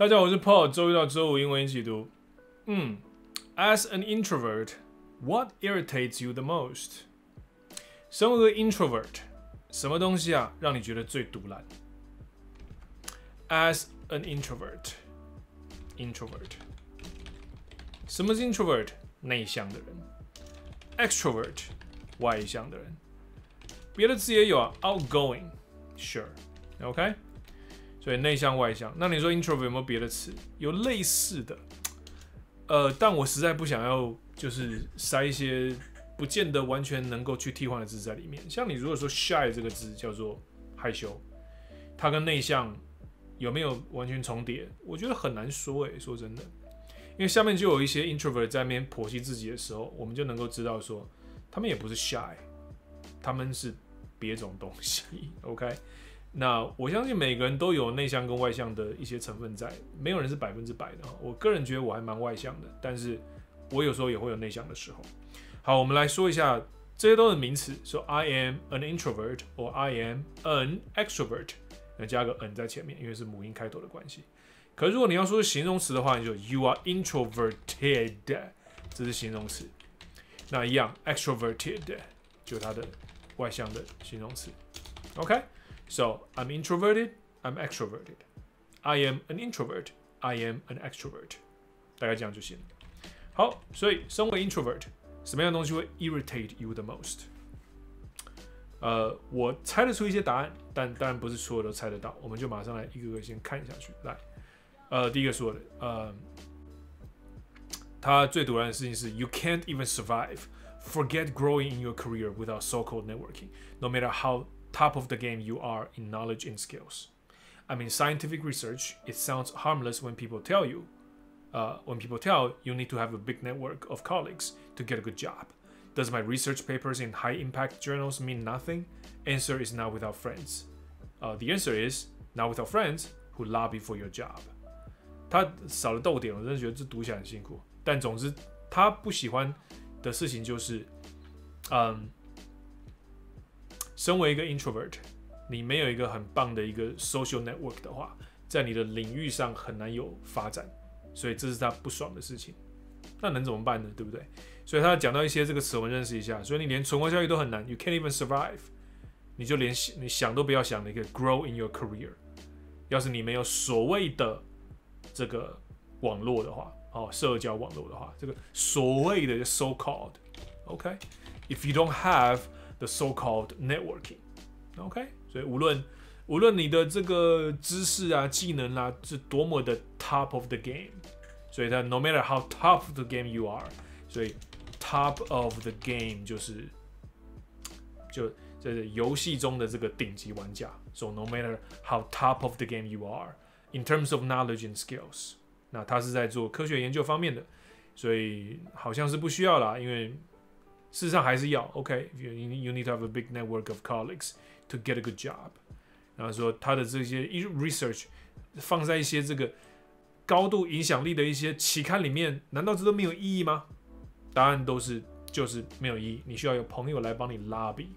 大家好，我是 Paul，周一到周五英文一起读。嗯，As an introvert, what irritates you the most？身为个 introvert，什么东西啊让你觉得最毒辣？As an introvert, introvert，什么是 introvert？内向的人。Extrovert，外向的人。别的词也有啊，outgoing，sure，OK。 所以内向外向，那你说 introvert 有没有别的词？有类似的，呃，但我实在不想要就是塞一些不见得完全能够去替换的字在里面。像你如果说 shy 这个字叫做害羞，它跟内向有没有完全重叠？我觉得很难说诶，说真的，因为下面就有一些 introvert 在那边剖析自己的时候，我们就能够知道说，他们也不是 shy，他们是别种东西。OK。那我相信每个人都有内向跟外向的一些成分在，没有人是百分之百的。我个人觉得我还蛮外向的，但是我有时候也会有内向的时候。好，我们来说一下，这些都是名词，说 I am an introvert or I am an extrovert，那加个 n 在前面，因为是母音开头的关系。可如果你要说形容词的话，你就 You are introverted，这是形容词。那一样，extroverted 就它的外向的形容词。OK。So I'm introverted, I'm extroverted. I am an introvert, I am an extrovert. 大概这样就行了。好，所以身为 introvert，什么样的东西会 irritate you the most？呃，我猜得出一些答案，但当然不是所有都猜得到。我们就马上来一个个先看下去。来，呃，第一个说的，呃，他最突然的事情是，you can't even survive, forget growing in your career without so-called networking, no matter how top of the game you are in knowledge and skills. I mean, scientific research, it sounds harmless when people tell you, uh, when people tell you need to have a big network of colleagues to get a good job. Does my research papers in high impact journals mean nothing? Answer is not without friends. Uh, the answer is not without friends who lobby for your job. 他少了逗点，我真的觉得这读起来很辛苦。但总之，他不喜欢的事情就是，嗯。 身为一个 introvert，你没有一个很棒的一个 social network 的话，在你的领域上很难有发展，所以这是他不爽的事情。那能怎么办呢？对不对？所以他讲到一些这个词，我们认识一下。所以你连存活教育都很难，you can't even survive，你就连你想都不要想的一个 grow in your career。要是你没有所谓的这个网络的话，哦，社交网络的话，这个所谓的 so called，OK，if you don't have The so-called networking，OK，所以无论无论你的这个知识啊、技能啊是多么的 top of the game，所以它 no matter how top of the game you are，所以 top of the game 就是就这是游戏中的这个顶级玩家。So no matter how top of the game you are in terms of knowledge and skills，那他是在做科学研究方面的，所以好像是不需要啦，因为。事实上还是要 OK，you you need to have a big network of colleagues to get a good job。然后说他的这些 research 放在一些这个高度影响力的一些期刊里面，难道这都没有意义吗？答案都是就是没有意义。你需要有朋友来帮你拉比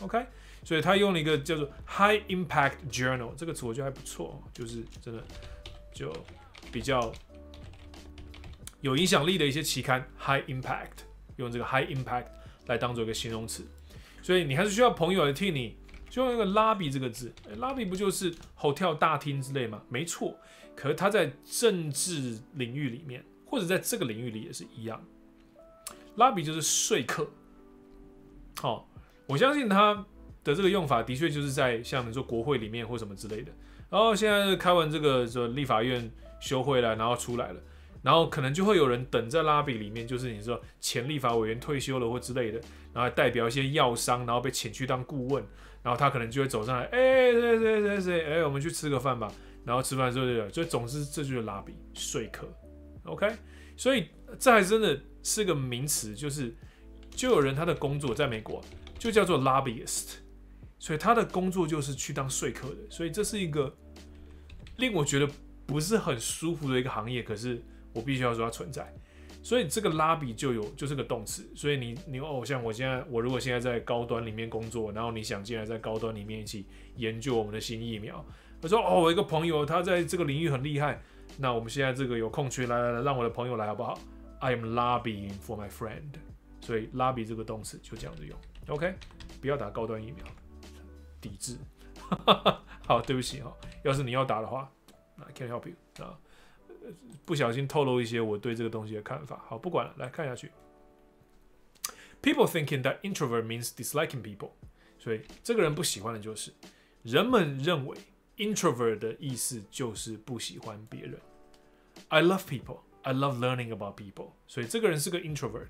，OK？所以他用了一个叫做 high impact journal 这个词，我觉得还不错，就是真的就比较有影响力的一些期刊 high impact，用这个 high impact。来当做一个形容词，所以你还是需要朋友来替你，就用一个拉比这个字，拉比不就是 hotel 大厅之类吗？没错，可是他在政治领域里面，或者在这个领域里也是一样，拉比就是说客。好，我相信他的这个用法的确就是在像你说国会里面或什么之类的。然后现在开完这个说立法院休会了，然后出来了。然后可能就会有人等在拉比里面，就是你说前立法委员退休了或之类的，然后代表一些药商，然后被请去当顾问，然后他可能就会走上来，哎，谁谁谁谁，哎，我们去吃个饭吧。然后吃饭之后，所以总之这就是拉比说客，OK。所以这还真的是个名词，就是就有人他的工作在美国就叫做 lobbyist，所以他的工作就是去当说客的，所以这是一个令我觉得不是很舒服的一个行业，可是。我必须要说它存在，所以这个拉比就有就是个动词，所以你你哦，像我现在我如果现在在高端里面工作，然后你想进来在高端里面一起研究我们的新疫苗，我说哦，我一个朋友他在这个领域很厉害，那我们现在这个有空缺，来来来，让我的朋友来好不好？I am lobbying for my friend。所以 lobby 这个动词就这样子用，OK？不要打高端疫苗，抵制。好，对不起哈，要是你要打的话，I can't help you 啊。不小心透露一些我对这个东西的看法。好，不管了，来看下去。People thinking that introvert means disliking people，所以这个人不喜欢的就是人们认为 introvert 的意思就是不喜欢别人。I love people, I love learning about people，所以这个人是个 introvert，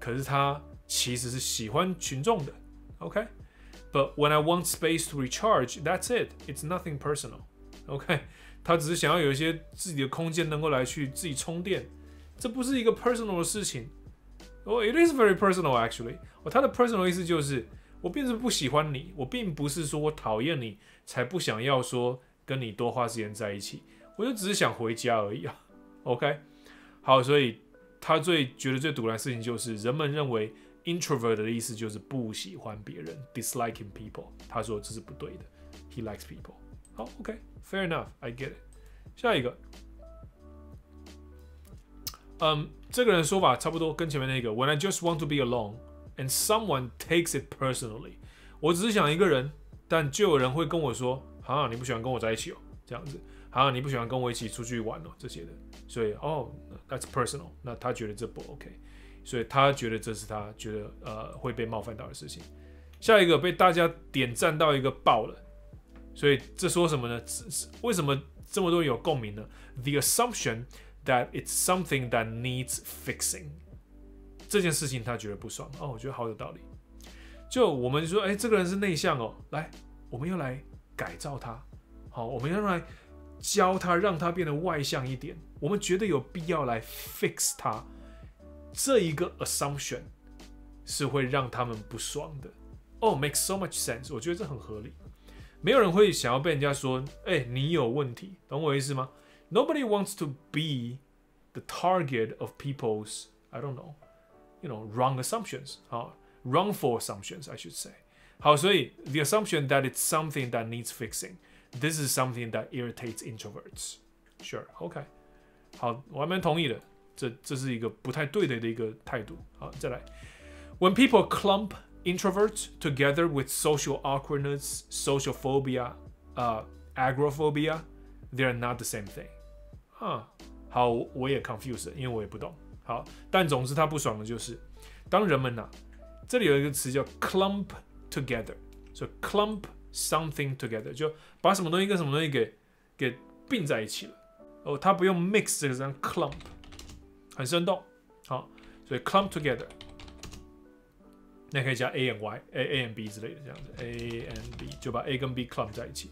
可是他其实是喜欢群众的。OK，but when I want space to recharge, that's it. It's nothing personal. OK， 他只是想要有一些自己的空间能够来去自己充电，这不是一个 personal 的事情。哦，it is very personal actually。哦，他的 personal 意思就是，我并不是不喜欢你，我并不是说我讨厌你才不想要说跟你多花时间在一起，我就只是想回家而已啊。OK，好，所以他最觉得最堵的事情就是人们认为 introvert 的意思就是不喜欢别人，disliking people。他说这是不对的，he likes people。好，OK，fair enough，I get it。下一个。嗯，这个人说法差不多跟前面那个。When I just want to be alone and someone takes it personally，我只是想一个人，但就有人会跟我说：“啊，你不喜欢跟我在一起哦，这样子。啊，你不喜欢跟我一起出去玩哦，这些的。”所以，哦，That's personal。那他觉得这不 OK，所以他觉得这是他觉得呃会被冒犯到的事情。下一个被大家点赞到一个爆了，所以这说什么呢？为什么这么多有共鸣呢？The assumption。That it's something that needs fixing，这件事情他觉得不爽哦，我觉得好有道理。就我们说，哎，这个人是内向哦，来，我们要来改造他，好，我们要来教他，让他变得外向一点。我们觉得有必要来 fix 他，这一个 assumption 是会让他们不爽的。哦，makes so much sense，我觉得这很合理。没有人会想要被人家说，哎，你有问题，懂我意思吗？nobody wants to be the target of people's I don't know, you know, wrong assumptions. 好，wrongful assumptions, I should say. 好，所以 the assumption that it's something that needs fixing. This is something that irritates introverts. Sure, OK. 好，我还蛮同意的。这这是一个不太对的的一个态度。好，再来。When people clump introverts together with social awkwardness, social phobia, uh, agoraphobia, they're not the same thing. 啊，好，我也 confused，因为我也不懂。好，但总之他不爽的就是，当人们呐，这里有一个词叫 clump together，所以 clump something together，就把什么东西跟什么东西给给并在一起了。哦，他不用 mix 这个字，clump，很生动。好，所以 clump together， 那可以加 a and y，a a and b 之类的这样子，a and b 就把 a 跟 b clump 在一起。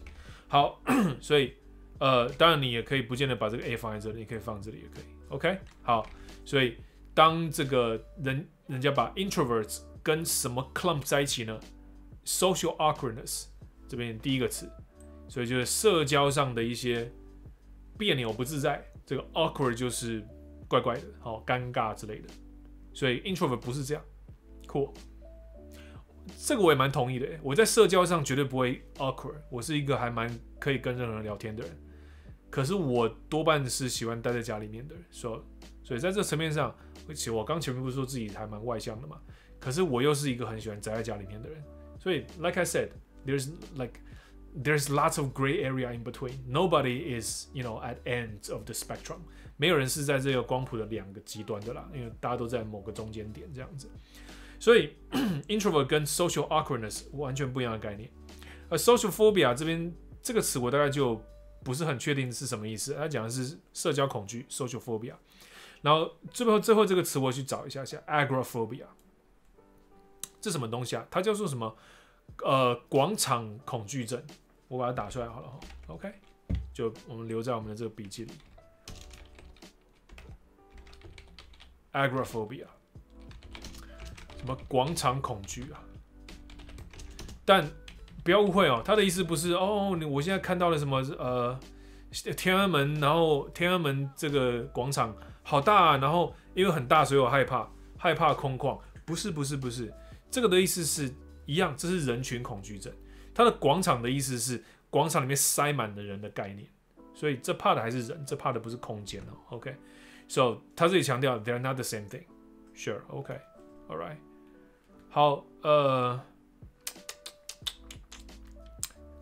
好，所以。呃，当然你也可以不见得把这个 a 放在这里，你可以放这里也可以。OK，好，所以当这个人人家把 introverts 跟什么 clump 在一起呢？social awkwardness 这边第一个词，所以就是社交上的一些别扭不自在。这个 awkward 就是怪怪的，好尴尬之类的。所以 introvert 不是这样，cool。这个我也蛮同意的。我在社交上绝对不会 awkward，我是一个还蛮可以跟任何人聊天的人。可是我多半是喜欢待在家里面的，说，所以在这层面上，而且我刚前面不是说自己还蛮外向的嘛？可是我又是一个很喜欢宅在家里面的人，所以，like I said，there's like there's lots of gray area in between. Nobody is you know at end of the spectrum. 没有人是在这个光谱的两个极端的啦，因为大家都在某个中间点这样子。所以，introvert 跟 social awkwardness 完全不一样的概念。而 social phobia 这边这个词，我大概就。不是很确定是什么意思，它讲的是社交恐惧 （social phobia）。然后最后最后这个词我去找一下下 （agoraphobia），这什么东西啊？它叫做什么？呃，广场恐惧症。我把它打出来好了哈。OK，就我们留在我们的这个笔记里。agoraphobia，什么广场恐惧啊？但不要误会哦，他的意思不是哦，你我现在看到了什么呃，天安门，然后天安门这个广场好大，啊然后因为很大，所以我害怕，害怕空旷。不是不是不是，这个的意思是一样，这是人群恐惧症。它的广场的意思是广场里面塞满了人的概念，所以这怕的还是人，这怕的不是空间哦。OK，so 他这里强调 they're not the same thing。Sure，OK，all right。好，呃，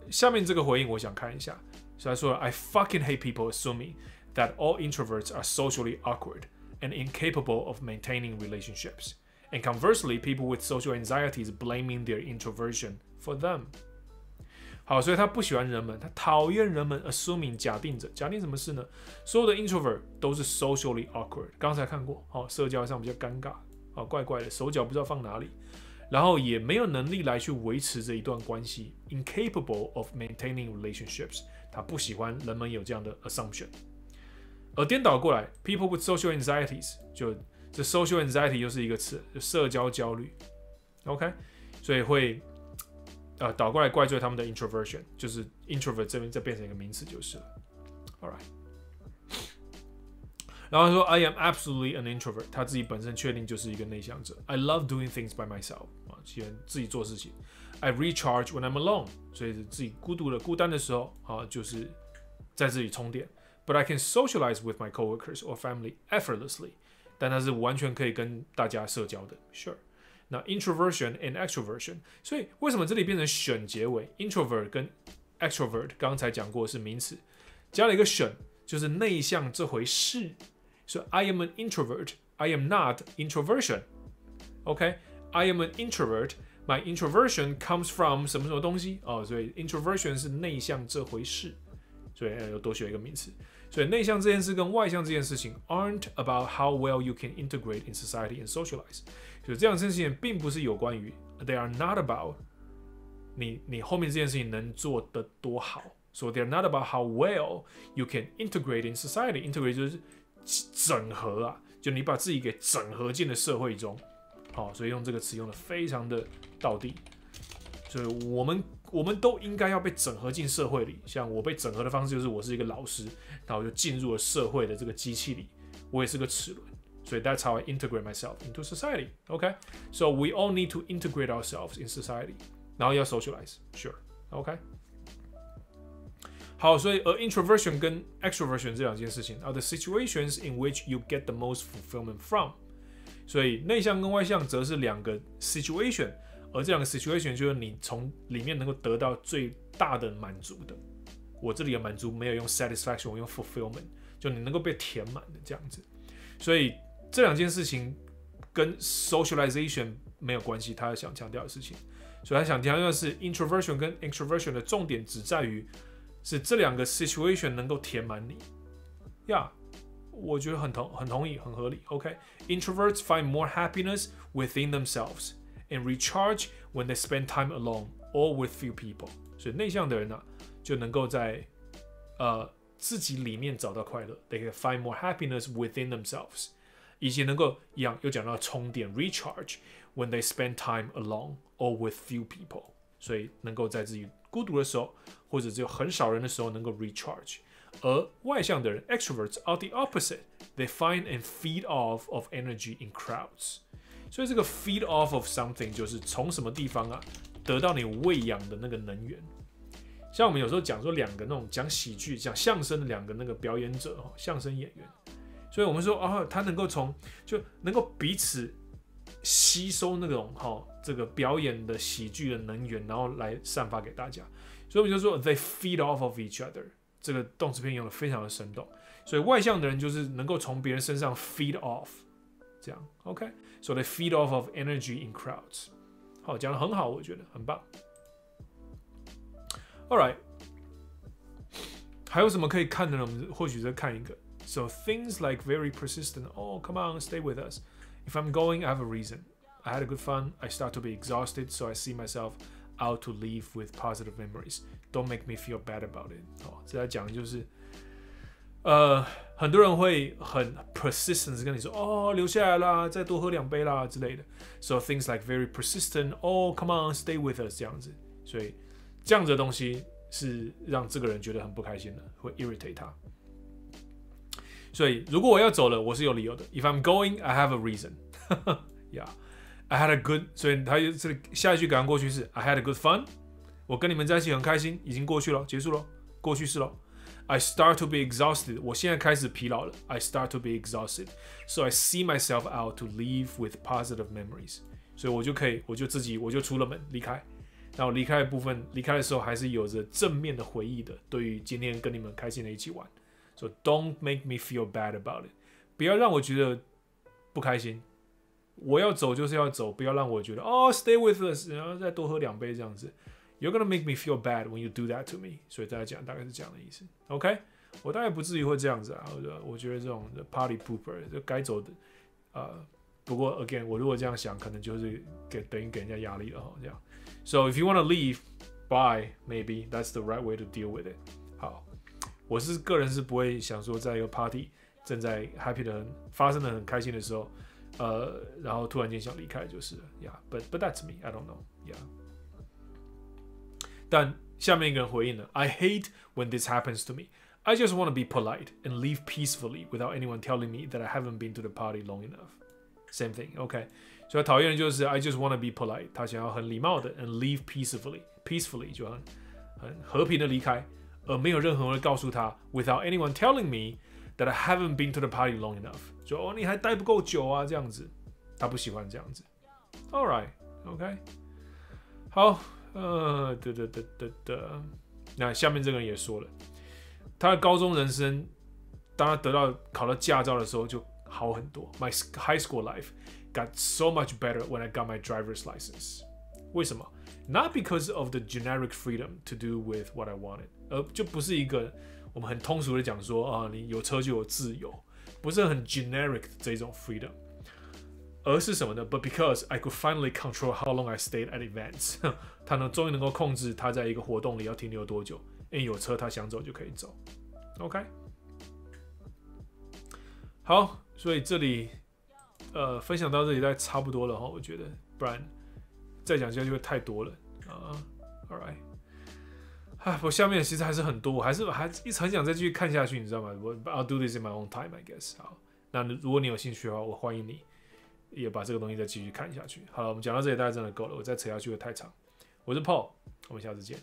下面这个回应我想看一下。所以他说，I fucking hate people assuming that all introverts are socially awkward and incapable of maintaining relationships. And conversely, people with social anxieties blaming their introversion for them. 好，所以他不喜欢人们，他讨厌人们，assuming 假定着，假定什么事呢？所有的 introvert 都是 socially awkward，刚才看过，哦，社交上比较尴尬，哦，怪怪的，手脚不知道放哪里， 然后也没有能力来去维持这一段关系，incapable of maintaining relationships，他不喜欢人们有这样的 assumption。而颠倒过来，people with social anxieties，就这 social anxiety 又是一个词，社交焦虑，OK，所以会。呃，倒过来怪罪他们的 introversion，就是 introvert 这边再变成一个名词就是了。All right，然后说 I am absolutely an introvert，他自己本身确定就是一个内向者。I love doing things by myself，啊，喜欢自己做事情。I recharge when I'm alone，所以自己孤独的、孤单的时候啊，就是在这里充电。But I can socialize with my coworkers or family effortlessly，但他是完全可以跟大家社交的。Sure。那 introversion and extroversion，所以为什么这里变成选结尾？introvert 跟 extrovert 刚才讲过是名词，加了一个选，就是内向这回事。 所以 I am an introvert, I am not introversion. OK, I am an introvert. My introversion comes from 什么什么东西哦，所以 introversion 是内向这回事，所以要多学一个名词。所以内向这件事跟外向这件事情 aren't about how well you can integrate in society and socialize。就这样事情并不是有关于，they are not about 你你后面这件事情能做得多好。So they're not about how well you can integrate in society. Integrate 就是 整合啊，就你把自己给整合进了社会中。好，所以用这个词用的非常的到地。所以我们我们都应该要被整合进社会里。像我被整合的方式就是我是一个老师，然后我就进入了社会的这个机器里，我也是个齿轮。所以 that's how I integrate myself into society. OK. So we all need to integrate ourselves in society. 然后要 socialize, sure. OK，好，所以而 introversion 跟 extroversion 这两件事情 are the situations in which you get the most fulfillment from。所以内向跟外向则是两个 situation，而这两个 situation 就是你从里面能够得到最大的满足的。我这里的满足没有用 satisfaction，我用 fulfillment，就你能够被填满的这样子。所以这两件事情跟 socialization 没有关系，他想强调的事情，所以他想强调的是 introversion 跟 extroversion 的重点只在于是这两个 situation 能够填满你。呀，我觉得很同很同意，很合理。OK，introverts find more happiness within themselves and recharge when they spend time alone or with few people。所以内向的人呢，就能够在呃自己里面找到快乐，they can find more happiness within themselves。以及能够一样又讲到充电 recharge when they spend time alone or with few people，所以能够在自己 孤独的时候或者只有很少人的时候能够 recharge。而外向的人 extroverts are the opposite，they find and feed off of energy in crowds。所以这个 feed off of something 就是从什么地方啊得到你喂养的那个能源。像我们有时候讲说两个那种讲喜剧、讲相声的两个那个表演者哦，相声演员。所以我们说，哦，他能够从就能够彼此吸收那种哈这个表演的喜剧的能源，然后来散发给大家。所以我们就说，they feed off of each other。这个动词片用的非常的生动。所以外向的人就是能够从别人身上 feed off，这样，OK。所以 they feed off of energy in crowds。好，讲的很好，我觉得很棒。All right，还有什么可以看的呢？我们或许再看一个。So things like very persistent, oh, come on, stay with us. If I'm going, I have a reason. I had a good fun. I start to be exhausted, so I see myself out to leave with positive memories. Don't make me feel bad about it. 哦，这在讲就是，呃，很多人会很 persistent 跟你说，哦，留下来啦，再多喝两杯啦之类的。So things like very persistent, oh, come on, stay with us 这样子。所以这样子的东西是让这个人觉得很不开心的，会 irritate 他。 所以，如果我要走了，我是有理由的。If I'm going, I have a reason. Yeah, I had a good. 所以他这里下一句改成过去式。I had a good fun. 我跟你们在一起很开心，已经过去了，结束了，过去式了。 I start to be exhausted. 我现在开始疲劳了。I start to be exhausted. So I see myself out to leave with positive memories. 所以我就可以，我就自己，我就出了门离开。那我离开的部分，离开的时候还是有着正面的回忆的。对于今天跟你们开心的一起玩 ，So don't make me feel bad about it. 不要让我觉得不开心。我要走就是要走，不要让我觉得哦，stay with us，然后再多喝两杯这样子。You're gonna make me feel bad when you do that to me。所以大家讲大概是这样的意思。OK，我大概不至于会这样子啊。我我觉得这种 party pooper 就该走的，呃，不过 again，我如果这样想，可能就是给等于给人家压力了哈。这样，So if you wanna leave, bye, maybe that's the right way to deal with it。好， 我是个人是不会想说，在一个 party 正在 happy 的发生的很开心的时候。呃，然后突然间想离开就是了，Yeah，but but that's me，I don't know，Yeah。但下面一个人回应了，I hate when this happens to me. I just want to be polite and leave peacefully without anyone telling me that I haven't been to the party long enough. Same thing, OK。所以讨厌的就是 I just want to be polite，他想要很礼貌的 and leave peacefully，peacefully 就很很和平的离开， 而没有任何人告诉他 without anyone telling me that I haven't been to the party long enough。就哦，你还待不够久啊，这样子，他不喜欢这样子。All right，OK，好，呃，得得得得得，那下面这个人也说了，他的高中人生，当他得到考到驾照的时候就好很多。My high school life got so much better when I got my driver's license。为什么？Not because of the generic freedom to do with what I wanted， 而就不是一个我们很通俗的讲说啊，你有车就有自由。不是很 generic 的这种 freedom，而是什么呢？But because I could finally control how long I stayed at events，他能终于能够控制他在一个活动里要停留多久。因为有车，他想走就可以走。OK，好，所以这里呃分享到这里大概差不多了哈，我觉得，不然再讲下去会太多了啊。All right。啊，我下面其实还是很多，我还是还一直很想再继续看下去，你知道吗？我 I'll do this in my own time, I guess。好，那如果你有兴趣的话，我欢迎你也把这个东西再继续看下去。好了，我们讲到这里大家真的够了，我再扯下去会太长。我是 Paul，我们下次见。